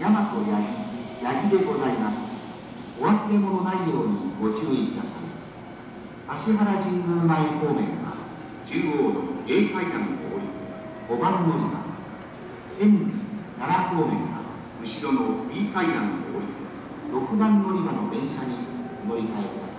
大和八木八木でございます。お忘れ物ないようにご注意ください。芦原神宮前方面は中央の A 階段を降り5番乗り場千里奈良方面は後ろの B 階段を降り6番乗り場の電車に乗り換えください。